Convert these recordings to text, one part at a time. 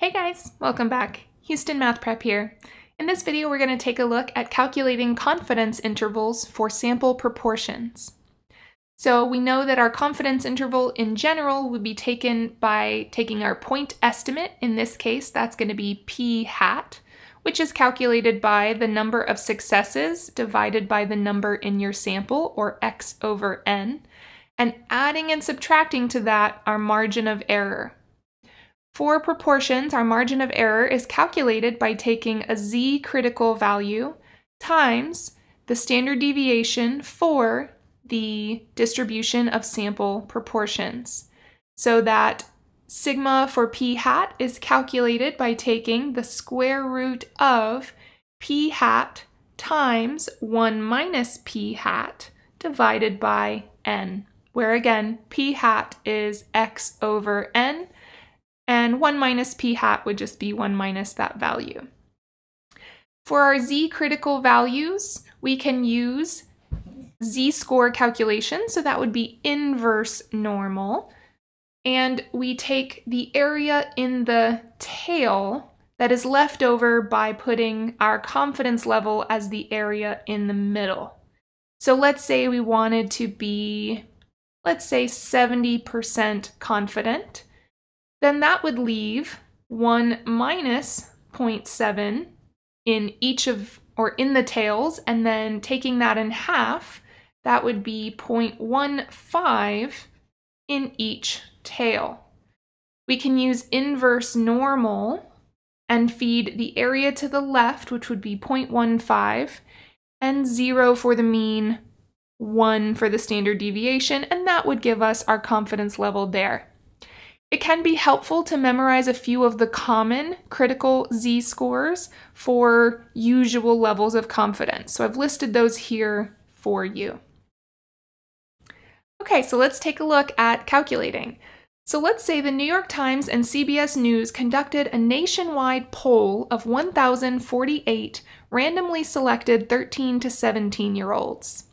Hey guys, welcome back. Houston Math Prep here. In this video, we're going to take a look at calculating confidence intervals for sample proportions. So we know that our confidence interval in general would be taken by taking our point estimate. In this case, that's going to be p hat, which is calculated by the number of successes divided by the number in your sample, or x over n, and adding and subtracting to that our margin of error. For proportions, our margin of error is calculated by taking a z critical value times the standard deviation for the distribution of sample proportions. So that sigma for p hat is calculated by taking the square root of p hat times 1 minus p hat divided by n, where again p hat is x over n, and 1 minus p hat would just be 1 minus that value. For our z critical values, we can use z-score calculation, so that would be inverse normal. And we take the area in the tail that is left over by putting our confidence level as the area in the middle. So let's say we wanted to be, let's say 70% confident then that would leave 1 minus 0.7 in each of, or in the tails, and then taking that in half, that would be 0.15 in each tail. We can use inverse normal and feed the area to the left, which would be 0.15, and 0 for the mean, 1 for the standard deviation, and that would give us our confidence level there. It can be helpful to memorize a few of the common critical Z scores for usual levels of confidence. So I've listed those here for you. Okay, so let's take a look at calculating. So let's say the New York Times and CBS News conducted a nationwide poll of 1,048 randomly selected 13 to 17 year olds.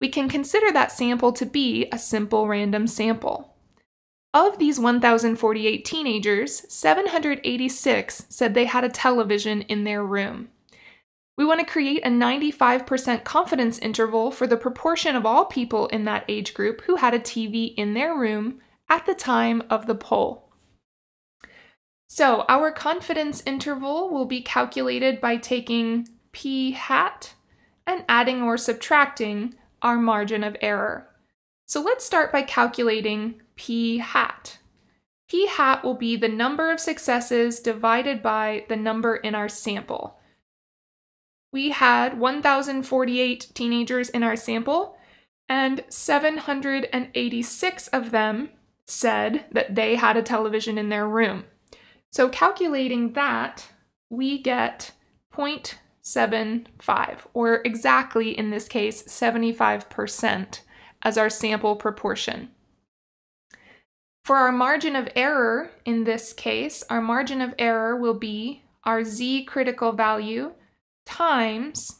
We can consider that sample to be a simple random sample. Of these 1,048 teenagers, 786 said they had a television in their room. We want to create a 95% confidence interval for the proportion of all people in that age group who had a TV in their room at the time of the poll. So our confidence interval will be calculated by taking p hat and adding or subtracting our margin of error. So let's start by calculating p hat. p hat will be the number of successes divided by the number in our sample. We had 1,048 teenagers in our sample, and 786 of them said that they had a television in their room. So calculating that, we get 0.75, or exactly in this case, 75% as our sample proportion. For our margin of error, in this case, our margin of error will be our z critical value times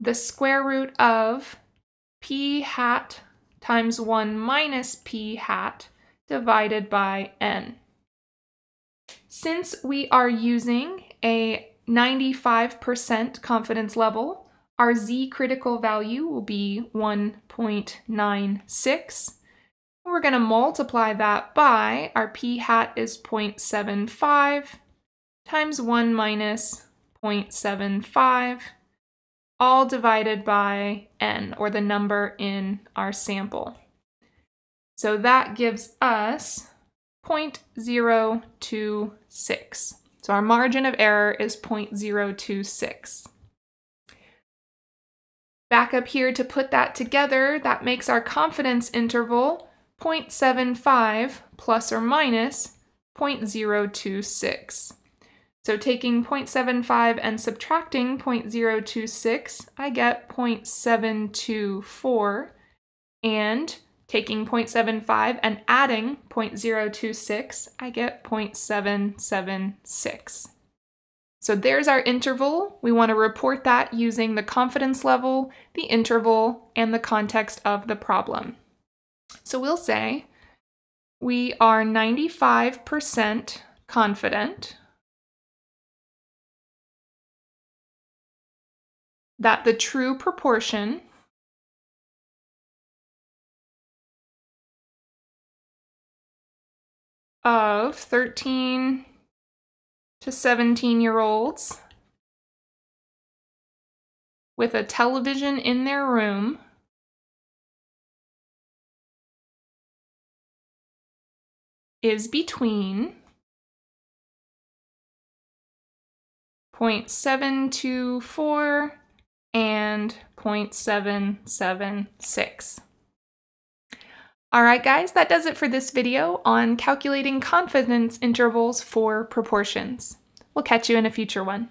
the square root of p hat times 1 minus p hat divided by n. Since we are using a 95% confidence level, our z critical value will be 1.96 we're going to multiply that by our p hat is 0.75 times 1 minus 0.75, all divided by n, or the number in our sample. So that gives us 0.026. So our margin of error is 0.026. Back up here to put that together, that makes our confidence interval 0.75 plus or minus 0.026. So taking 0.75 and subtracting 0.026, I get 0.724. And taking 0.75 and adding 0.026, I get 0.776. So there's our interval. We want to report that using the confidence level, the interval, and the context of the problem. So we'll say we are 95% confident that the true proportion of 13 to 17 year olds with a television in their room is between 0.724 and 0.776. All right, guys, that does it for this video on calculating confidence intervals for proportions. We'll catch you in a future one.